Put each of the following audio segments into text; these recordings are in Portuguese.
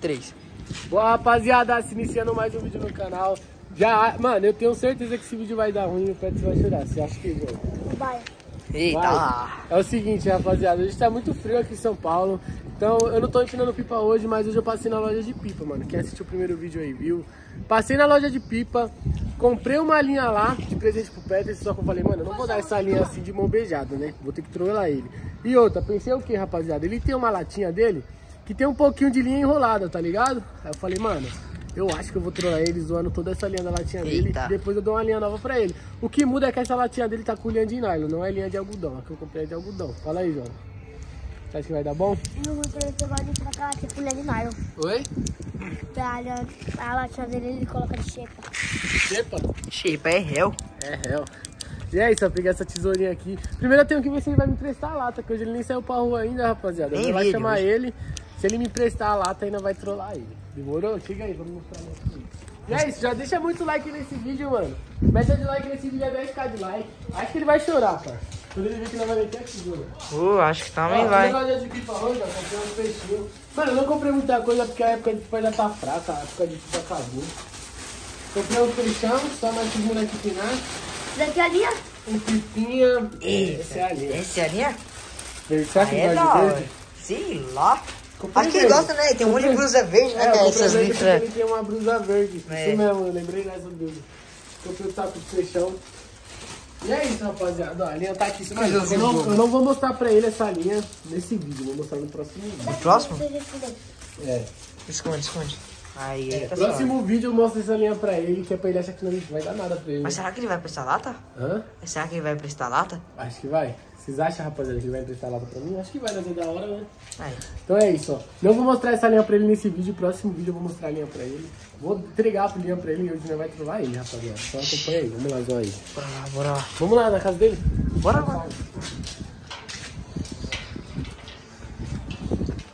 três. Boa, rapaziada, se iniciando mais um vídeo no canal. Já, mano, eu tenho certeza que esse vídeo vai dar ruim e o Petros vai chorar. Você acha que? Vai. Eita. Vai. É o seguinte, rapaziada, a gente tá muito frio aqui em São Paulo. Então eu não tô empinando pipa hoje, mas hoje eu passei na loja de pipa, mano. Quem assistiu o primeiro vídeo aí viu. Passei na loja de pipa, comprei uma linha lá de presente pro Petros, só que eu falei, mano, eu não vou dar essa linha assim de mão beijada, né? Vou ter que trollar ele. E outra, pensei o que, rapaziada? Ele tem uma latinha dele que tem um pouquinho de linha enrolada, tá ligado? Aí eu falei, mano, eu acho que eu vou trollar ele zoando toda essa linha da latinha dele. Eita. Depois eu dou uma linha nova pra ele. O que muda é que essa latinha dele tá com linha de nylon, não é linha de algodão. A que eu comprei é de algodão. Fala aí, João. Você acha que vai dar bom? Eu vou ter esse negócio de pra cá, tipo colher de nylon. Oi? Pra a latinha dele ele coloca de xepa. Epa. Shape é réu. É, réu. E é isso, eu peguei essa tesourinha aqui. Primeiro eu tenho que ver se ele vai me emprestar a lata, que hoje ele nem saiu pra rua ainda, rapaziada. Eu vou lá chamar hoje. ele. Se ele me emprestar a lata, ainda vai trollar ele. Demorou? Chega aí, vamos mostrar nosso vídeo. E é isso, já deixa muito like nesse vídeo, mano. Meta de like nesse vídeo é 10k de like. Acho que ele vai chorar, cara. Quando ele ver que não vai meter aqui, mano. Uh, acho que também Ó, vai. loja de pipa hoje, ó, comprei uns peixinhos. Mano, eu não comprei muita coisa porque a época de pipa ainda tá fraca, a época de pipa acabou. Comprei uns peixão, só mais esses moleques pinar. Daqui ali, ó. Um pipinha. Esse é ali. Esse ali é? Verde. Você acha que É vai da de hora. verde? Sei lá. Comprei Acho que ele verde. gosta, né? Tem um monte de blusa verde, né? É, eu comprei essas letras. ele tem uma blusa verde. É. Isso mesmo, eu lembrei dessa dele. Comprei um saco de peixão. E é isso, rapaziada. Ó, a linha tá aqui. Mano, eu, não, eu não vou mostrar pra ele essa linha nesse vídeo. Vou mostrar no próximo vídeo. No próximo? É. Esconde, esconde. Aí, É, aí, pessoal. próximo vídeo eu mostro essa linha pra ele, que é pra ele achar que não vai dar nada pra ele. Mas será que ele vai prestar lata? Hã? Será que ele vai prestar lata? Acho que vai. Vocês acham, rapaziada, que ele vai emprestar lata pra mim? Acho que vai, na da hora, né? Aí. Então é isso, ó. Não vou mostrar essa linha pra ele nesse vídeo. Próximo vídeo eu vou mostrar a linha pra ele. Vou entregar a linha pra ele e hoje não vai trollar ele, rapaziada. Só acompanha aí. Vamos lá, Zó aí. Bora lá, bora lá. Vamos lá na casa dele? Bora lá.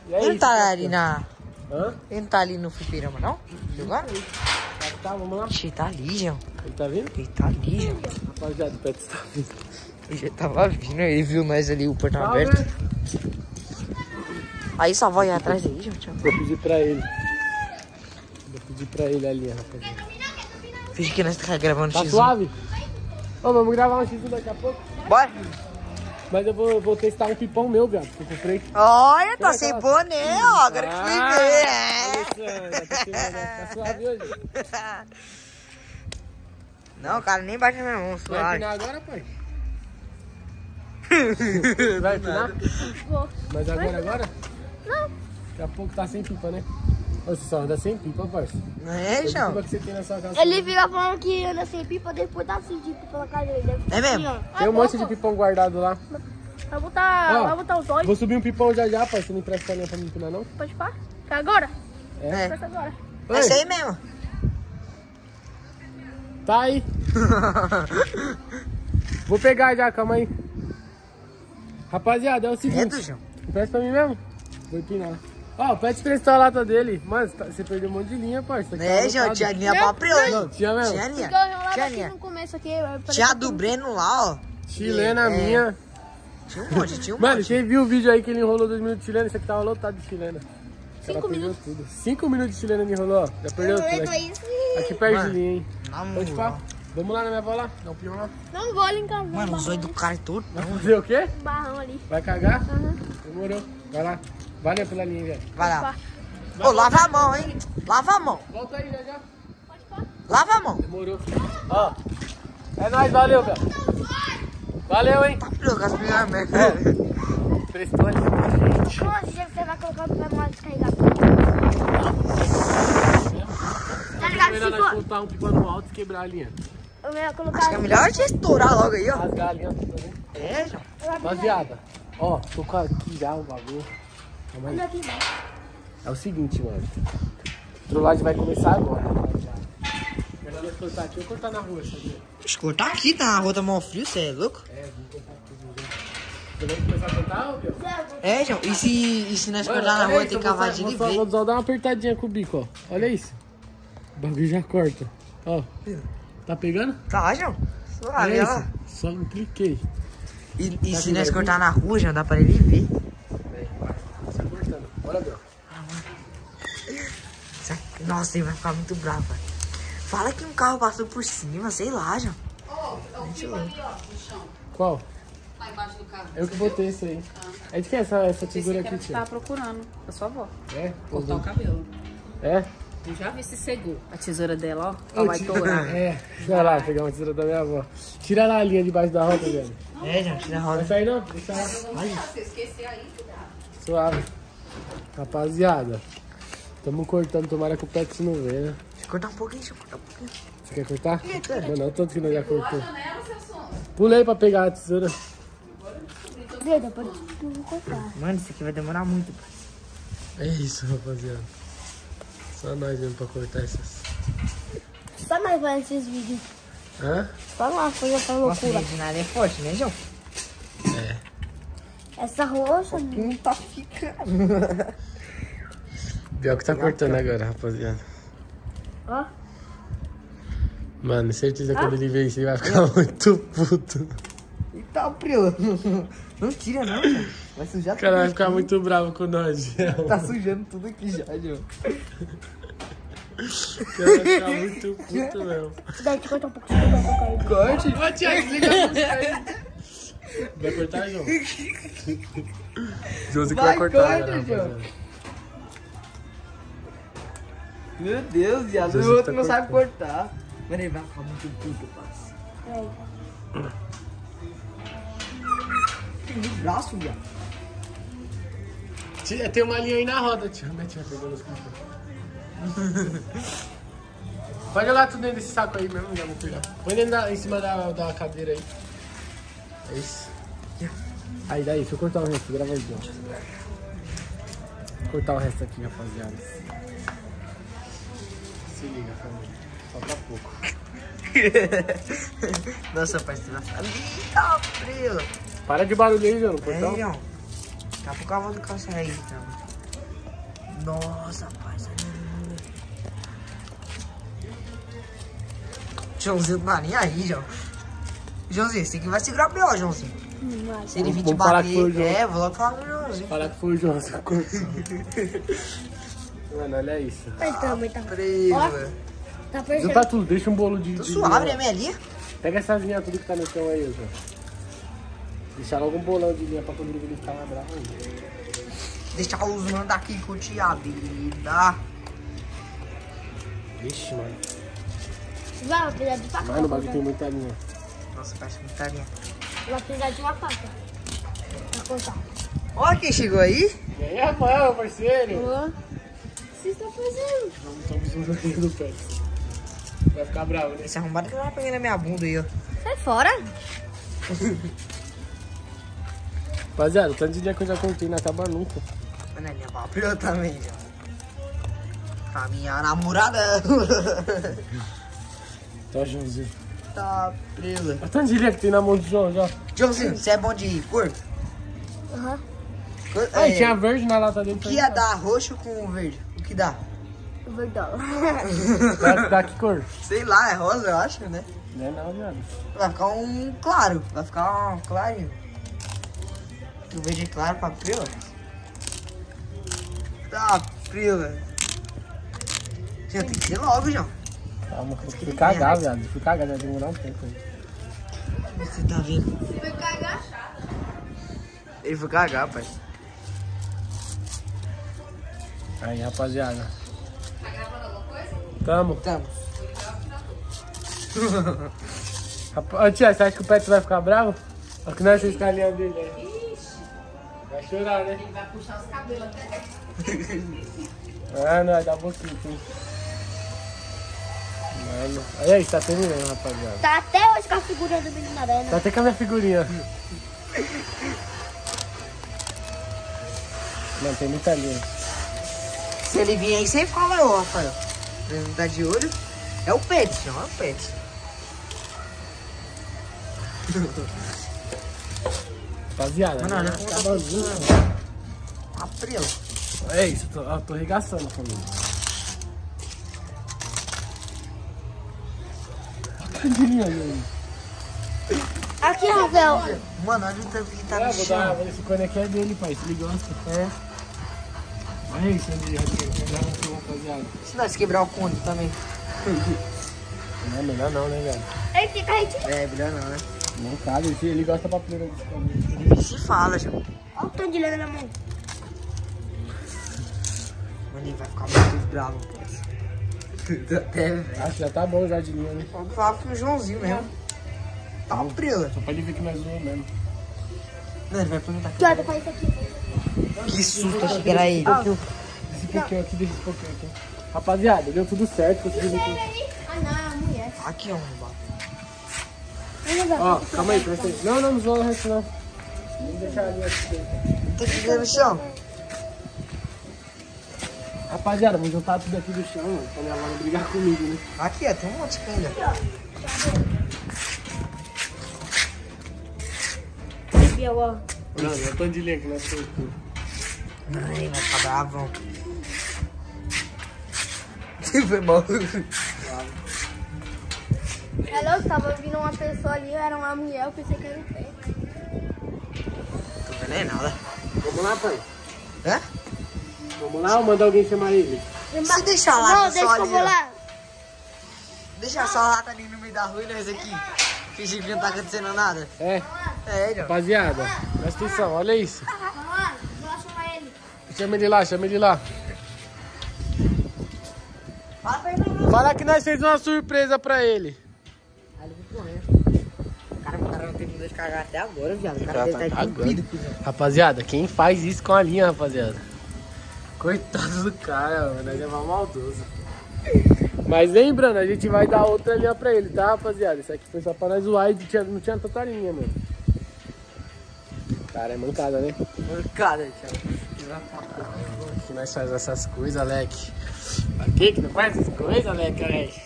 E é Ele isso, tá ali na... Hã? Ele não tá ali no fliperama, não? Agora? Tá, tá, vamos lá. Ixi, ele tá ali, João. Ele tá vindo? Ele tá ali, João. Rapaziada, o Pet está vindo. Ele já tava vindo, ele viu nós ali, o portão Tá, aberto. né? Aí só vai atrás aí, João. tchau. Vou pedir pra ele. Vou pedir pra ele ali, rapaziada. Finge que nós tá gravando Tá X1. suave? Ô, vamos gravar um X1 daqui a pouco. Bora. Mas eu vou, vou testar um pipão meu, viado. Que eu comprei. Olha, tá sem aquela- boné, ó. Agora que Ah, fui ver. Alessandra, tá Tá suave hoje? Não, cara, nem bate na minha mão, Vai suave. empinar agora, pai? Vai empinar? Vou. Mas agora, agora? Não. Daqui a pouco tá sem pipa, né? Você só anda sem pipa, parça. Não é, João? pipa que você tem na sua casa? Ele fica falando que anda sem pipa, depois dá assim de pipa na casa dele. É mesmo? Assim. Tem um Ah, monte bom, de pô. pipão guardado lá. Vai botar, Ó. vai botar os dois. Vou subir um pipão já já, pai. Você não empresta a linha pra me empinar, não? Pode pá? Agora? É. Presta agora. É isso aí mesmo. Tá aí. Vou pegar já, calma aí. Rapaziada, é o É seguinte. João. Empresta pra mim mesmo? Vou empinar. Ó, pede prestar a lata dele. Mano, tá- você perdeu um monte de linha, parça. Tá É, João, anotado. tinha linha pra priori. Não, tinha mesmo. Tinha linha. enrolava Tinha linha. no começo aqui. Tinha do Breno lá, ó. Chilena É. minha. Tinha um monte, tinha um Mano, monte. quem viu o vídeo aí que ele enrolou dois minutos de chilena, isso aqui tava lotado de chilena. Ela Cinco minutos. tudo. Cinco minutos de chilena me enrolou, ó. Já perdeu tudo. Aqui, aqui perto de Mano, linha, hein. Na Pode pá. moral. Vamos lá na minha avó lá. Dá um pião lá. Não vou ali em casa. Mano, os olhos do cara é tudo. Vai fazer o quê? Um barrão ali. Vai cagar? Aham. Demorou. Vai lá. Valeu pela linha, velho. Vai lá. Ô, lava a mão, hein? Lava a mão. Volta aí já já. Lava a mão. Demorou. Ó. É nóis, valeu, velho. Valeu, hein. Tá pelo as melhores merda. Prestou ali. Como assim você vai colocar pra nós descarregar? Tá ligado? Melhor Se nós for, botar um no alto e quebrar a linha. eu ia colocar... Acho que é melhor você estourar logo aí, ó. Rasgar a linha? É, João. Rapaziada, ó, tô com aqui já o bagulho. Calma aí. É o seguinte, mano. A trollagem vai começar agora, nós cortar aqui ou cortar na rua, sabia? Deixa cortar aqui, tá na rua, tá mó frio, você é louco? É, vamos cortar tudo vai começar a cortar, ô, Biel? É, João. E se, e se nós cortar na rua, tem cavadinho e ver. Vou só dar uma apertadinha com o bico, ó. Olha isso. O bagulho já corta. Ó. Tá pegando? Tá, João. Suave, Olha ó. Só não cliquei. E, e Tá se nós cortar na rua, João, dá pra ele ver. Bora. Sai- Nossa, ele vai ficar muito bravo, velho. Fala que um carro passou por cima, sei lá, João. Qual? Lá embaixo do carro. Eu que botei esse aí. É de quem é essa, essa tesoura aqui, Você tia? tava procurando a sua avó. É? Cortar o cabelo. É? Eu já vi se cegou. A tesoura dela, ó. Ela vai tourar. É, vai lá pegar uma tesoura da minha avó. Tira lá a linha debaixo da roda, velho. É, João, tira a roda. sair não? Deixa lá. Se esquecer aí, cuidado. Suave. Rapaziada, tamo cortando, tomara que o Pet não vê, né? Deixa eu cortar um pouquinho, deixa eu cortar um pouquinho. Você quer cortar? Não, não, tanto que nós já cortou. Pulei pra pegar a tesoura. Vê, depois eu vou cortar. Mano, isso aqui vai demorar muito. É isso, rapaziada. Só nós mesmo pra cortar essas. Só nós fazendo esses vídeos. Hã? Só nós fazendo essa Nossa, loucura. gente, nada é forte, né, João? Essa roxa, Não tá ficando. Pior que tá cortando agora, rapaziada. ó. Mano, certeza que quando ele ver isso, ele vai ficar muito puto. E tá, Prila. Não tira, não, João. Vai sujar O cara vai tudo. ficar muito bravo com nós, Gel. Tá sujando tudo aqui já, João. O cara vai ficar muito puto, meu. Daí te cortar um aí. Corte. Ô, Tiago, liga a música aí. Vai cortar, João? Josi que vai Vai, cortar, corta, João. Meu Deus, viado. O outro tá não sabe cortar. Mano, ele vai ficar muito puto, parça. Peraí. No braço, viado. Tem uma linha aí na roda, tio. Minha tia pegou nos cupos. Pode jogar tudo dentro desse saco aí mesmo, já vou pegar. Põe dentro da, em cima da, da cadeira aí. É isso. Aí, daí, deixa eu cortar o resto, grava aí. Vou cortar o resto aqui, rapaziada. Se liga, família. Falta pouco. Nossa, parceiro, vai ficar Prila. Para de barulho aí, João, no É, portão. João. Daqui a pouco a voz do sai aí, então. Nossa, parceiro. Joãozinho não tá nem aí, João. Joãozinho, você que vai segurar o B.O., Joãozinho. Se ele vir te Vamos falar que foi o bater, João. é, vou logo falar com o Joãozinho. Falar que foi o João, você cortou. Mano, olha isso. Também tá. Prila. Tá Junta percebendo? tudo, deixa um bolo de. Tô de suave, né, linha. minha linha? Pega essas linhas tudo que tá no chão aí, João. Deixar logo um bolão de linha pra quando ele ficar lá bravo. Deixar os mano daqui curtir a vida. Vixe, mano. Vai precisar de faca. Mano, o pra bagulho tem muita linha. Nossa, parece muita linha. Vai precisar de uma faca. Pra cortar. Olha quem chegou aí. E aí, Rafael, parceiro? Ó. O que você tá fazendo? Estamos usando do pé. Vai ficar bravo, né? Esse arrombado que vai pegar na minha bunda aí, ó. Sai fora. Rapaziada, o tanto de linha que eu já cortei não acaba nunca. Mano, a linha pra Prila também, já. Pra minha namorada. Tá, Joãozinho. Tá, Prila. Olha tanto de que tem na mão do João já. Joãozinho, você é bom de cor? Aham. Cor- Ai, é, tinha verde na lata dele. O que ia dar roxo com verde? O que dá? Verdade. Vai dar que cor? Sei lá, é rosa, eu acho, né? Não é não, viado. Vai ficar um claro. Vai ficar um clarinho. O verde é claro pra Prila. Tá, Prila. Já tem que ser logo, João. Calma, eu fui cagar, viado. Fui cagar, vai demorar um tempo aí. Você tá vindo. Ele foi cagar, pai. Aí, rapaziada. Tamo. Estamos. Rapa- Ô, tia, você acha que o Pet vai ficar bravo? Olha que nós fez com a linha dele aí. Vai chorar, né? Ele vai puxar os cabelos até. Ah, não, dá um pouquinho, Mano. Aí, aí, tá terminando, rapaziada. Tá até hoje com a figurinha do menino Arana. Tá até com a minha figurinha. Não, tem muita linha. Se ele vir aí, você fala, ô, Rafael. Ele não tá de olho. É o pet, João, é o pet. Rapaziada, Mano, né? olha Tá como tá Prila. É isso, tô, ó, tô arregaçando, família. Aqui, Rafael. Mano, olha o tanto que tá É, no vou dar, chão. esse cone aqui é dele, pai, se ele gosta. É. Olha isso, André, aqui, já lançou rapaziada. Se nós quebrar o conto também. Não, melhor não, né, velho? É, melhor não, né? Não cabe, ele, ele gosta pra primeira vez. Se fala, João. Olha o tanto de lenda na mão. Mano, ele vai ficar muito bravo, pô. Até, velho. Acho que já tá bom já de linha, né? Vamos falar com o Joãozinho mesmo. Tá uma prela. Só pode ver que nós zoamos mesmo. Não, ele vai perguntar. Jordan, isso aqui. Que susto, achei que era ele. Esse pouquinho aqui, deixa esse pouquinho aqui. Rapaziada, deu tudo certo, consegui. Ah, não, mulher. Aqui, ó, um Ó, calma aí, presta aí. Não, não, não zoa o resto não. Vamos deixar a linha aqui dentro. Tem que ver no chão. Rapaziada, vamos juntar tudo aqui do chão, mano, pra minha não brigar comigo, né? Aqui, ó, tem um monte de ainda. Não, não é tanto de linha que nós temos tudo. Ai, vai ficar bravão. Foi mal. É louco, tava vindo uma pessoa ali, era uma mulher, eu pensei que era um pé. Tô vendo é nada. Vamos lá, pai. Hã? Vamos lá ou manda alguém chamar ele? Se deixar lá, Não, tá deixa só eu ali, ó. lá. Deixa só a lata ali no meio da rua e nós aqui. Fingir que não tá acontecendo nada. É, É, João. rapaziada, presta atenção, olha isso. Vamos lá, vou lá chamar ele. Chama ele lá, chama ele lá. Fala pra ele, não. Fala que nós fez uma surpresa pra ele. Aí ele vai correndo. Cara, o cara não tem medo de cagar até agora, viado. O cara tá cagando. entupido. Rapaziada, quem faz isso com a linha, rapaziada? Coitado do cara, mano, ele é mal maldoso. Mas lembrando, a gente vai dar outra linha pra ele, tá, rapaziada? Isso aqui foi só pra nós zoar e tinha- não tinha tanta linha, mano. Cara, é mancada, né? Mancada, Thiago. Que nós faz essas coisas, Alec. Aqui que não faz essas coisas, Alec, Alec.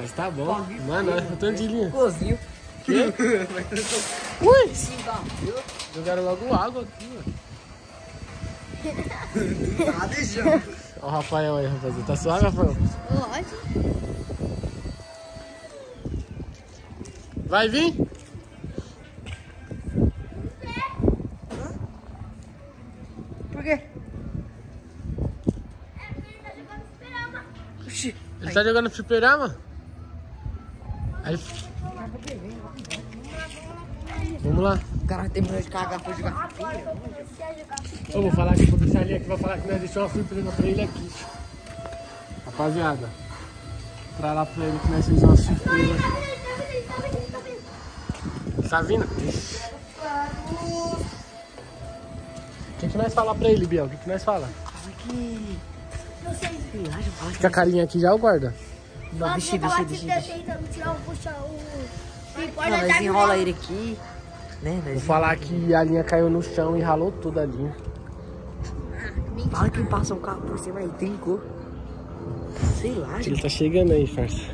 Mas tá bom. Mano, olha o tanto de linha. Cozinho. Quê? Ui! Jogaram logo água aqui, mano. Nada, João. Olha o Rafael aí, rapaziada. Tá suave, Rafael? Lógico. Vai vir? Por quê? Ele tá jogando fliperama? Aí... Vamos lá. O cara terminou de cagar, foi jogar. Eu vou falar aqui, vou deixar ali aqui, vou falar que nós deixamos uma surpresa pra ele aqui. Rapaziada, pra lá pra ele que nós fizemos uma surpresa. Tá vindo? O que, que nós fala pra ele, Biel? O que, que nós fala? Que... Sei Fica a carinha aqui já ou guarda? Não, puxa o. Não, nós enrola ele aqui. Né, Vou falar que a linha caiu no chão e ralou toda a linha. Fala que passa um carro por cima aí, tem cor. Sei lá, Ele gente. tá chegando aí, farsa. Se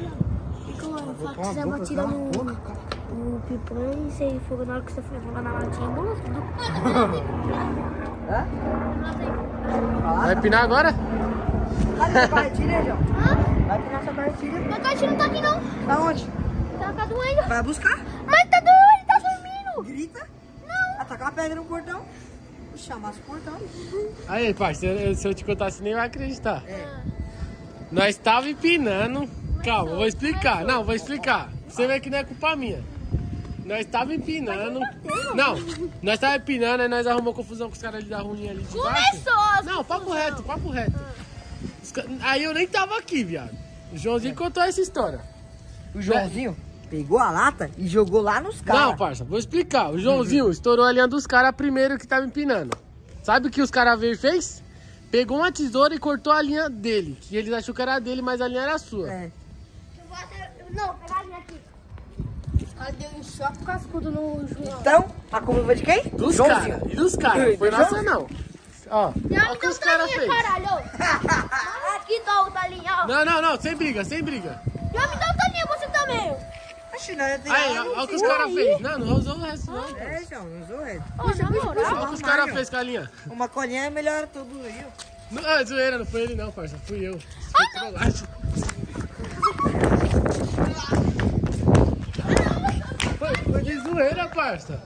quiser uma tira no, no pipão e você for na hora que você for jogar na latinha, bola tudo. Vai pinar agora? Cadê essa carretilha, João? Vai pegar essa carretilha. Meu gatinho não tá aqui não. Tá onde? Tá, tá doendo. Vai buscar. Mas tá doendo, ele tá dormindo. Grita. Não. Atacar a pedra no portão. Chamar o portão. Aí, parceiro, se eu te contar, você nem vai acreditar. É. Nós tava empinando. Calma, vou explicar. Não, vou explicar. Você vê que não é culpa minha. Nós tava empinando. Não, nós tava empinando, aí nós arrumamos confusão com os caras ali da ruinha ali de. Começou Não, papo reto, papo reto. Aí eu nem tava aqui, viado. O Joãozinho contou essa história. O Joãozinho pegou a lata e jogou lá nos caras. Não, parça, vou explicar. O Joãozinho estourou a linha dos caras primeiro que tava empinando. Sabe o que os caras veio e fez? Pegou uma tesoura e cortou a linha dele. Que eles achou que era dele, mas a linha era sua. É. Eu vou até... Não, pegar a linha aqui. Os caras deu um choque cascudo no João. Então, a culpa foi de quem? Dos caras. E dos caras. Foi nossa, não. Ó, Já olha me o que deu os caras outra fez. linha, caralho. Aqui tá outra linha, ó. Não, não, não. Sem briga, sem briga. Já me deu outra linha, você também. Que nós tem Aí, olha o que os caras fez. Não, não usou o resto, não. É, João, não usou reto. Ô, na moral. Olha o que os caras fez com a linha. Uma colinha melhora tudo aí. Não, ah, zoeira, não foi ele não, parça. Fui eu. Foi trollagem. Foi, foi de zoeira, parça.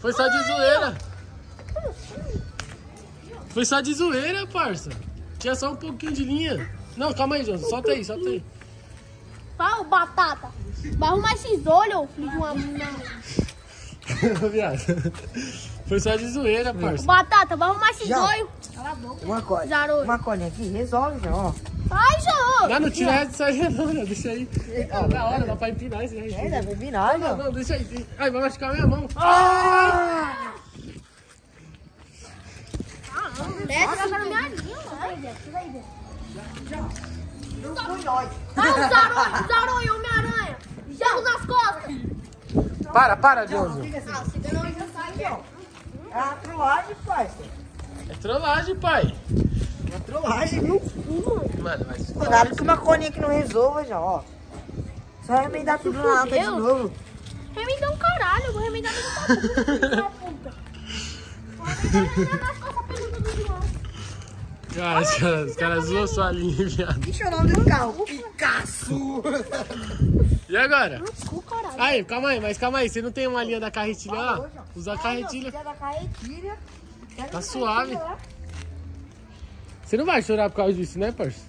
Foi só de zoeira. Foi só de zoeira, parça. Tinha só um pouquinho de linha. Não, calma aí, João. Solta aí, solta aí. Fala, batata. Vai arrumar esses olhos, ô filho de uma mina. Viado. Foi só de zoeira, parça. Batata, vai arrumar esses olhos. Cala a boca. Uma coisa. Zarolho. Uma colinha aqui, resolve já, ó. Vai, João. Não, não tira essa aí não, não. Deixa aí. Ó, da hora, dá pra empinar isso aí. É, deve virar, Não, já. não, deixa aí. Ai, vai machucar minha mão. Desce, vai na minha linha, vai. Desce, vai, desce. Não foi nós. Vai, o Zarolho, Zarolho, Homem-Aranha. Jogo nas costas. Para, para. Ah, se não, já sai, ó. É uma trollagem, parceiro. É trollagem, pai. Uma trollagem. Mano, mas... Cuidado que uma colinha que não resolva já, ó. Só remendar tudo na lata de novo. Remendar um caralho, eu vou remendar no meu puta. Vou remendar nas costas. Cara, os caras, os caras zoam sua linha, viado. Deixa é o nome do carro. Picasso. E agora? Cu. Aí, calma aí, mas calma aí. Você não tem uma linha da carretilha lá? Usa a carretilha. Tá a suave. Você não vai chorar por causa disso, né, parça?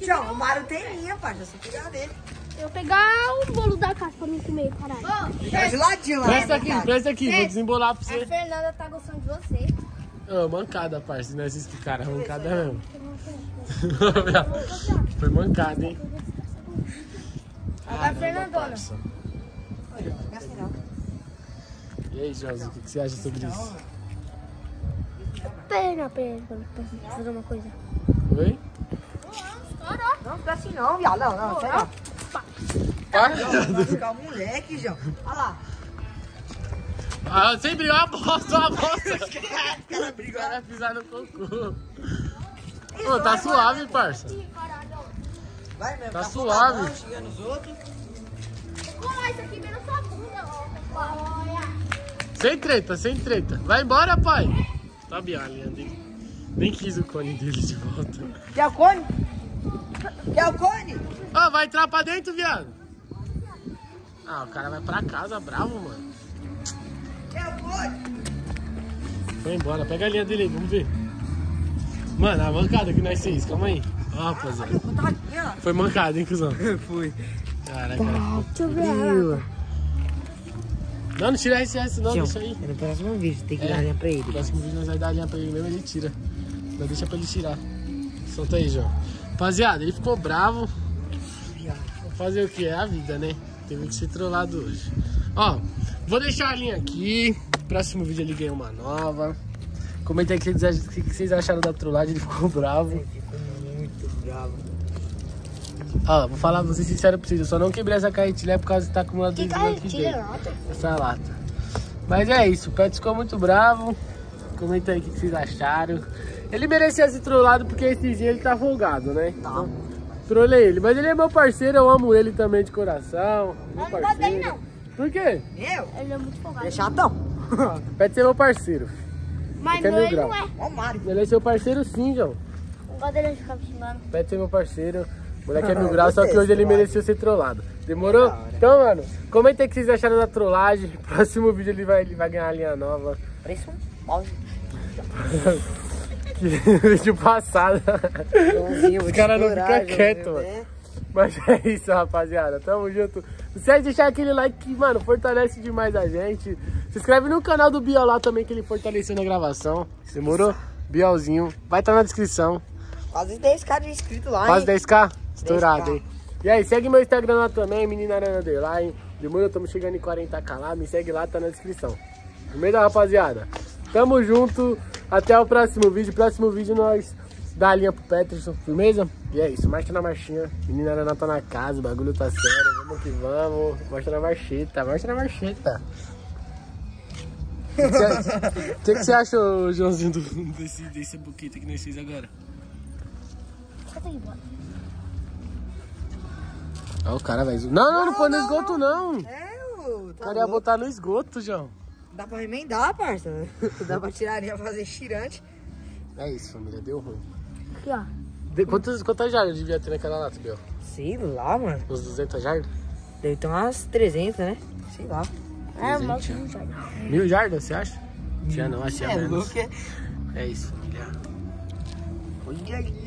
Tchau, o Mário tem linha, parça. Só pegar dele. eu vou pegar o bolo da casa pra mim comer, caralho. Tá geladinho lá. Presta né, aqui, cara? presta aqui. Vou desembolar pra você. Fernanda tá gostando de você. Ô, mancada, parça. Não assiste cara. Mancada mesmo. Foi mancada, hein? Fernandona. Olha, gasta não. E aí, Josi, o que que você acha sobre isso? Pera, pera, pera, fazer uma coisa. Oi? Não fica assim não, viado. Não, não, não. Para! Vai ficar o moleque, João. Olha lá. Ah, sempre uma bosta, uma bosta. O cara pisar no cocô. Ô, tá suave, parça. Vai mesmo. Tá tá suave. os outros. Vou colar isso aqui na sua bunda, ó. Sem treta, sem treta. Vai embora, pai. Tá bem, a linha dele. Nem quis o cone dele de volta. Quer o cone? Quer o cone? Ó, vai entrar pra dentro, viado. Ah, o cara vai pra casa bravo, mano. Vai embora, pega a linha dele aí, vamos ver. Mano, a mancada que nós fez, calma aí. Ó, rapaziada. Tá. Foi mancada, hein, cuzão? Fui. Caraca. Deixa eu ver. Não, não tira esse resto não, Tião, deixa aí. no próximo vídeo tem que É. dar linha pra ele. No próximo vídeo nós vai dar a linha pra ele mesmo, ele tira. Não deixa pra ele tirar. Solta aí, João. Rapaziada, ele ficou bravo. Fazer o que? É a vida, né? Teve que ser trollado hoje. Ó, vou deixar a linha aqui. Próximo vídeo ele ganhou uma nova. Comenta aí o que vocês acharam da trollagem, ele ficou bravo. Ficou muito bravo. Ó, vou falar, vou ser sincero pra vocês, eu só não quebrei essa carretilha por causa de estar acumulando Que carretilha, dentro. nota? Essa lata. Mas é isso, o Pet ficou muito bravo. Comenta aí o que vocês acharam. Ele merecia ser trollado porque esses dias ele tá folgado, né? Então, trolei ele. Mas ele é meu parceiro, eu amo ele também de coração. Meu Eu não gosto dele, parceiro. não. Por quê? Eu? Ele é muito folgado. Ele é chatão. Pet ser meu parceiro. Mas é mil ele grau. não é. Ó o Mário. Ele é seu parceiro sim, João. Não gosto dele ficar me xingando. Pet ser meu parceiro. Moleque é mil graus, só que hoje ele mereceu ser trollado. Demorou? Então, mano, comenta aí o que vocês acharam da trollagem. Próximo vídeo ele vai, ele vai ganhar a linha nova. Parece um. Que vídeo passado. Os caras não ficam quietos, mano. né? Mas é isso, rapaziada. Tamo junto. Não esquece de deixar aquele like que, mano, fortalece demais a gente. Se inscreve no canal do Biel lá também, que ele fortaleceu na gravação. Demorou? Bielzinho. Vai estar na descrição. Quase 10k de inscrito lá, Quase hein? 10k? Estourado, 10K. hein? E aí, segue meu Instagram lá também, menina Arana Underline. Demorou, tamo chegando em 40k lá. Me segue lá, tá na descrição. Primeiro, rapaziada. Tamo junto. Até o próximo vídeo. Próximo vídeo nós dá a linha pro Peterson, firmeza? E é isso, marcha na marchinha. Menina Arana tá na casa, o bagulho tá sério. Vamos que vamos. Marcha na marcheta, marcha na marcheta. O que, que que que você acha, Joãozinho, do, desse, desse buquete que nós fez agora? Ó, o cara vai. Não, não, não, põe no esgoto, não. É, ô, O cara ia botar no esgoto, João. Dá pra remendar, parça. Dá pra tirar linha, fazer tirante. É isso, família, deu ruim. Aqui, ó. De, quantas, quantas jardas devia ter naquela lata, Biel? Sei lá, mano. Uns 200 jardas? Deve ter umas 300, né? Sei lá. É, o mal que não sai. Mil jardas, você acha? Já não, achei É menos. é? Isso, família. Olha isso.